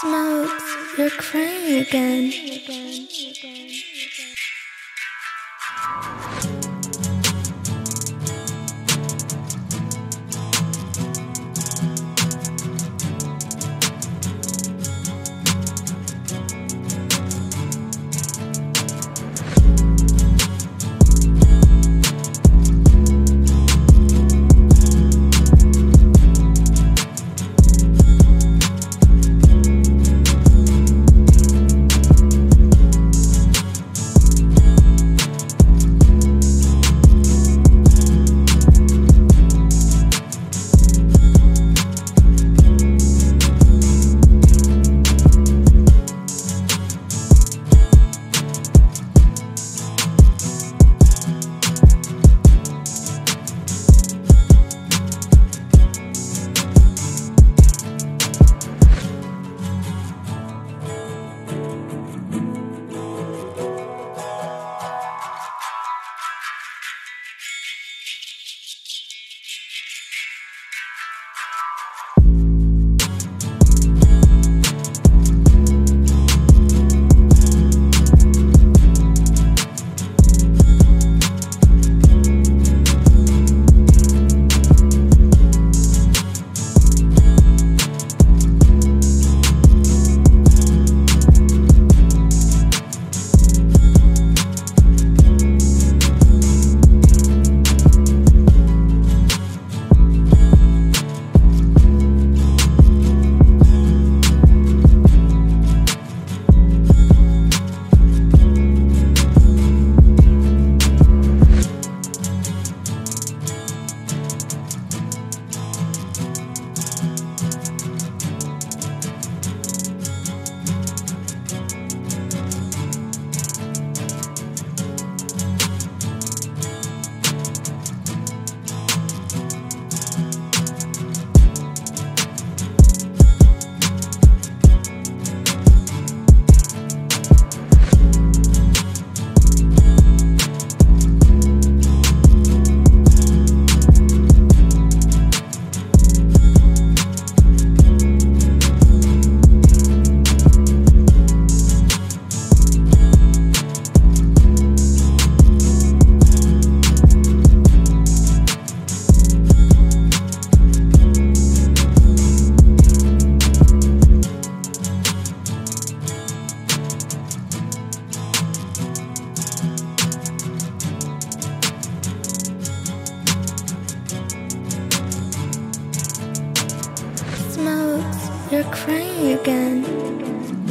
Smokes, you're crying again. You're crying again.